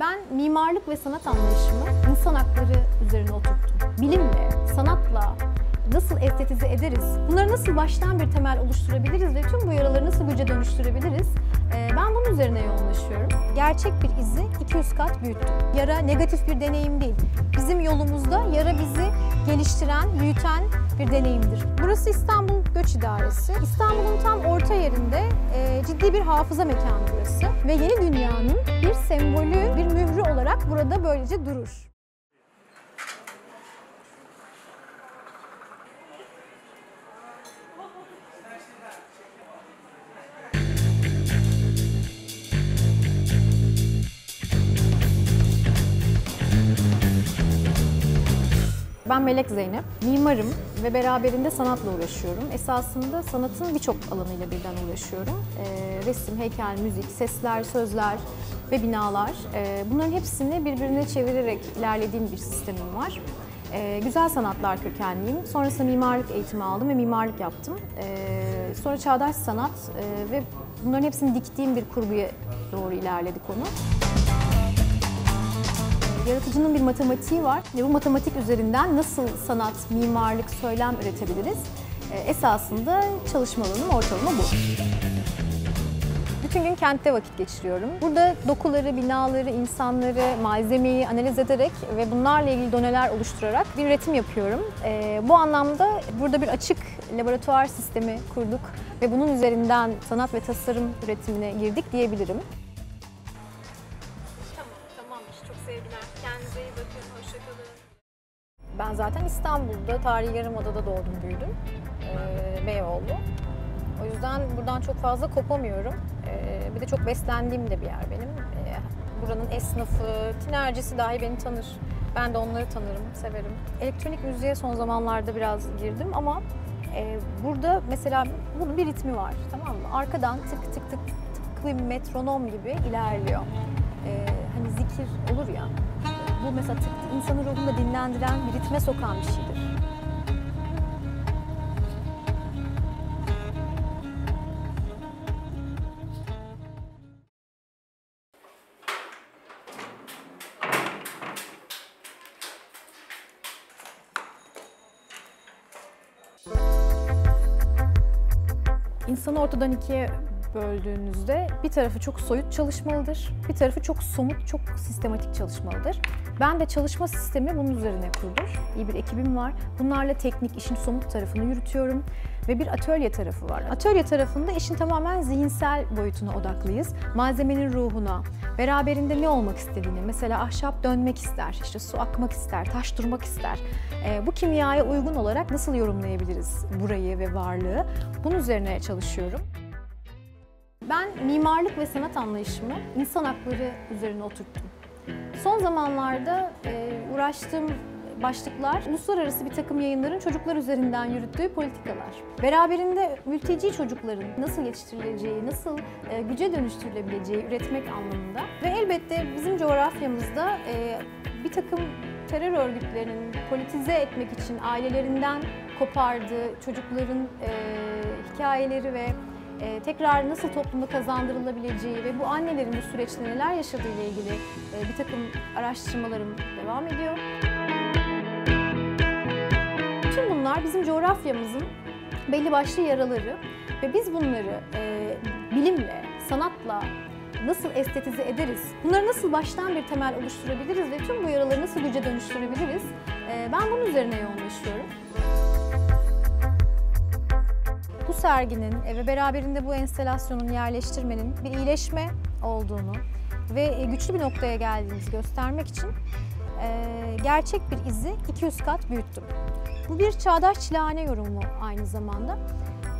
Ben mimarlık ve sanat anlayışımı insan hakları üzerine oturttum. Bilimle, sanatla nasıl estetize ederiz, bunları nasıl baştan bir temel oluşturabiliriz ve tüm bu yaraları nasıl güce dönüştürebiliriz, ee, ben üzerine yoğunlaşıyorum. Gerçek bir izi 200 kat büyüttüm. Yara negatif bir deneyim değil. Bizim yolumuzda yara bizi geliştiren, büyüten bir deneyimdir. Burası İstanbul Göç İdaresi. İstanbul'un tam orta yerinde e, ciddi bir hafıza mekanı burası. Ve yeni dünyanın bir sembolü, bir mührü olarak burada böylece durur. Ben Melek Zeynep, mimarım ve beraberinde sanatla uğraşıyorum. Esasında sanatın birçok alanıyla birden uğraşıyorum. Ee, resim, heykel, müzik, sesler, sözler ve binalar. Ee, bunların hepsini birbirine çevirerek ilerlediğim bir sistemim var. Ee, güzel sanatlar kökenliyim. Sonrasında mimarlık eğitimi aldım ve mimarlık yaptım. Ee, sonra çağdaş sanat e, ve bunların hepsini diktiğim bir kurguya doğru ilerledi konu. Yaratıcının bir matematiği var ve bu matematik üzerinden nasıl sanat, mimarlık, söylem üretebiliriz? Ee, esasında çalışma alanım ortalama bu. Bütün gün kentte vakit geçiriyorum. Burada dokuları, binaları, insanları, malzemeyi analiz ederek ve bunlarla ilgili doneler oluşturarak bir üretim yapıyorum. Ee, bu anlamda burada bir açık laboratuvar sistemi kurduk ve bunun üzerinden sanat ve tasarım üretimine girdik diyebilirim. Sevgiler. Kendinize iyi bakın. Hoşçakalın. Ben zaten İstanbul'da, Tarihi Yarımada'da doğdum, büyüdüm. Ee, Beyoğlu. O yüzden buradan çok fazla kopamıyorum. Ee, bir de çok beslendiğim de bir yer benim. Ee, buranın esnafı, tinercisi dahi beni tanır. Ben de onları tanırım, severim. Elektronik müziğe son zamanlarda biraz girdim ama e, burada mesela bunun bir ritmi var, tamam mı? Arkadan tık tık tık tık bir metronom gibi ilerliyor. Zikir olur ya, bu mesela tık insanın ruhunu da dinlendiren, bir ritme sokan bir şeydir. İnsanı ortadan ikiye böldüğünüzde bir tarafı çok soyut çalışmalıdır, bir tarafı çok somut, çok sistematik çalışmalıdır. Ben de çalışma sistemi bunun üzerine kurdum. İyi bir ekibim var. Bunlarla teknik, işin somut tarafını yürütüyorum ve bir atölye tarafı var. Atölye tarafında işin tamamen zihinsel boyutuna odaklıyız. Malzemenin ruhuna, beraberinde ne olmak istediğini, mesela ahşap dönmek ister, işte su akmak ister, taş durmak ister. Ee, bu kimyaya uygun olarak nasıl yorumlayabiliriz burayı ve varlığı? Bunun üzerine çalışıyorum. Ben mimarlık ve sanat anlayışımı insan hakları üzerine oturttum. Son zamanlarda e, uğraştığım başlıklar uluslararası bir takım yayınların çocuklar üzerinden yürüttüğü politikalar. Beraberinde mülteci çocukların nasıl yetiştirileceği, nasıl e, güce dönüştürülebileceği üretmek anlamında ve elbette bizim coğrafyamızda e, bir takım terör örgütlerinin politize etmek için ailelerinden kopardığı çocukların e, hikayeleri ve e, tekrar nasıl toplumda kazandırılabileceği ve bu annelerin bu süreçte neler yaşadığı ile ilgili e, bir takım araştırmalarım devam ediyor. Tüm bunlar bizim coğrafyamızın belli başlı yaraları ve biz bunları e, bilimle, sanatla nasıl estetize ederiz, bunları nasıl baştan bir temel oluşturabiliriz ve tüm bu yaraları nasıl güce dönüştürebiliriz, e, ben bunun üzerine yoğunlaşıyorum. Serginin ve beraberinde bu enstalasyonun yerleştirmenin bir iyileşme olduğunu ve e, güçlü bir noktaya geldiğimizi göstermek için gerçek bir izi 200 kat büyüttüm. Bu bir çağdaş çilehane yorumu aynı zamanda.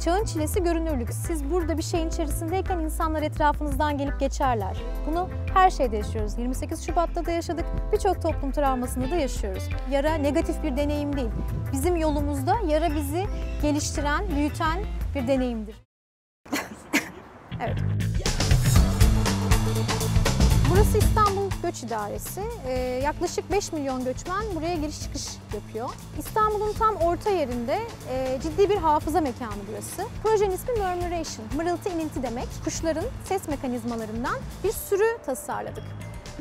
Çağın çilesi görünürlük. Siz burada bir şeyin içerisindeyken insanlar etrafınızdan gelip geçerler. Bunu her şeyde yaşıyoruz. 28 Şubat'ta da yaşadık. Birçok toplum travmasında da yaşıyoruz. Yara negatif bir deneyim değil. Bizim yolumuzda yara bizi geliştiren, büyüten bir deneyimdir. evet. Burası İstanbul Göç İdaresi. Ee, yaklaşık 5 milyon göçmen buraya giriş çıkış yapıyor. İstanbul'un tam orta yerinde e, ciddi bir hafıza mekanı burası. Projenin ismi Murmuration, mırıltı inilti demek. Kuşların ses mekanizmalarından bir sürü tasarladık.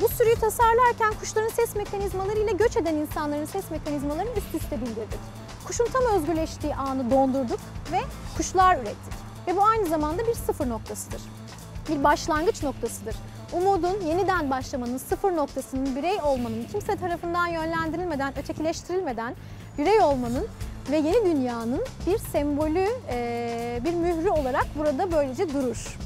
Bu sürüyü tasarlarken kuşların ses mekanizmaları ile göç eden insanların ses mekanizmalarını üst üste bindirdik. Kuşun tam özgürleştiği anı dondurduk ve kuşlar ürettik. Ve bu aynı zamanda bir sıfır noktasıdır. Bir başlangıç noktasıdır. Umudun, yeniden başlamanın, sıfır noktasının, birey olmanın, kimse tarafından yönlendirilmeden, ötekileştirilmeden birey olmanın ve yeni dünyanın bir sembolü, bir mührü olarak burada böylece durur.